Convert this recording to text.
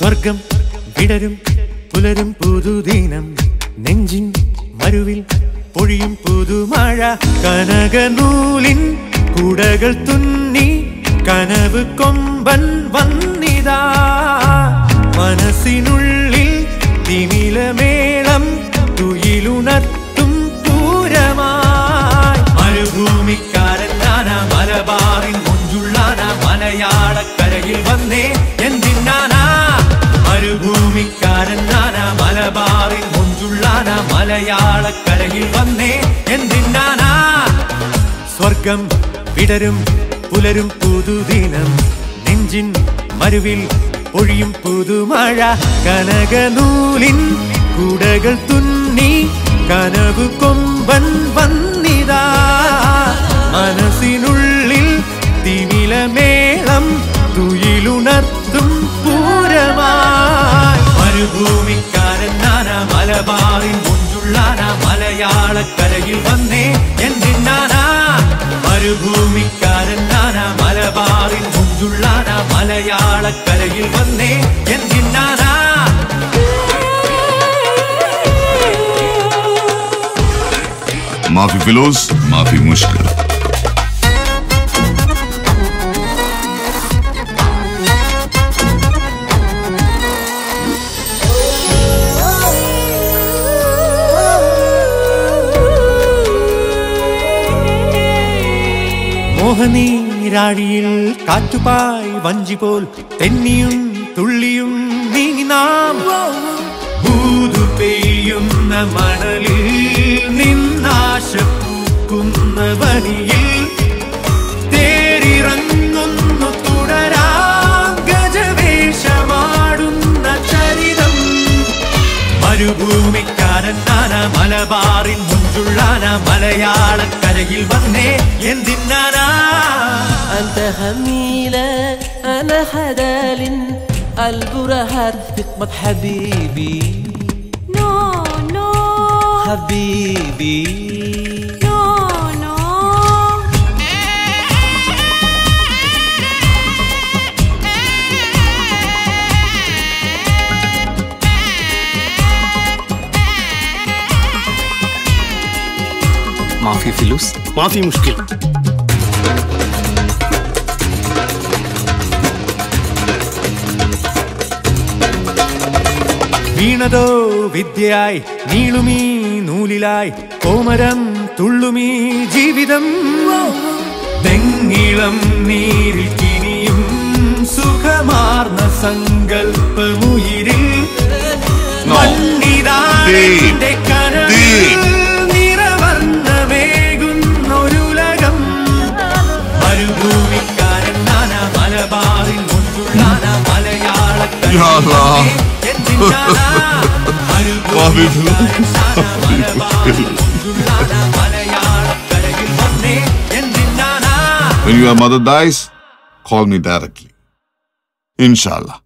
സ്വർഗം വിടരും പുലരും പുതുദിനം നെഞ്ചിൻ മരുവിൽ പൊഴിയും പുതുമഴ കനകനൂലിൻ കുടകൾ തുന്നി കനവ് കൊമ്പൻ വന്നിതാ മനസ്സിനുള്ളിൽ തിമിലമേളം തുയിലുണർത്തും പൂരമായി മരുഭൂമിക്കാരൻ നാനാ മലബാറിൻ മുഞ്ചുള്ളാന മലയാളക്കരയിൽ വന്നേ മലയാളക്കരയിൽ വന്നേ എന്തിനാനാ സ്വർഗം വിടരും പുലരും പുതുദിനം നെഞ്ചിൻ മരുവിൽ ഒഴിയും പുതുമഴ കനകനൂലിൻ കുടകൾ തുന്നി കനവു കൊമ്പൻ വന്നിതാ പാറക്കരയിൽ വന്നേ എന്തിനാനാ മരുഭൂമിക്കാരൻ നാനാ മലബാറിൽ മുഞ്ചുള്ളാനാ മലയാളക്കരയിൽ വന്നേ എന്തിനാനാ മാഫി ഫിലോസ് മാഫി മുഷ്കർ. മോഹനീരാഴിയിൽ കാറ്റുപായി വഞ്ചി പോൽ തെന്നിയും തുള്ളിയും നീങ്ങി നാം. ഭൂതു പെയ്യുന്ന മണലിൽ നിന്നാശ പൂക്കുന്ന വനിയിൽ മലബാറിൻ മുഞ്ചുള്ളാന മലയാളക്കരയിൽ വന്നേ എന്തിനാനാ أنت هميلة أنا حدال البرهات تقمت حبيبي No, no, حبيبي no, no. മാഫി ഫിലൂസ്. മാഫി മുഷ്കിൽ. വീണതോ വിദ്യയായി നീളുമീ നൂലിലായി കോമരം തുള്ളുമീ ജീവിതം. തെങ്ങിളം നീരിൽ കിനിയും സുഖമാർന്ന സംഗ Ya Allah. Mahvedin. when your mother dies, call me directly. Inshallah.